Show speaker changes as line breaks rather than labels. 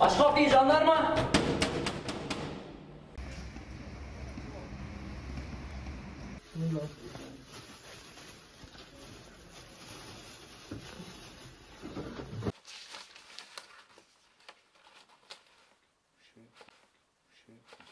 Aç kapıyı jandarma. Şey, şey.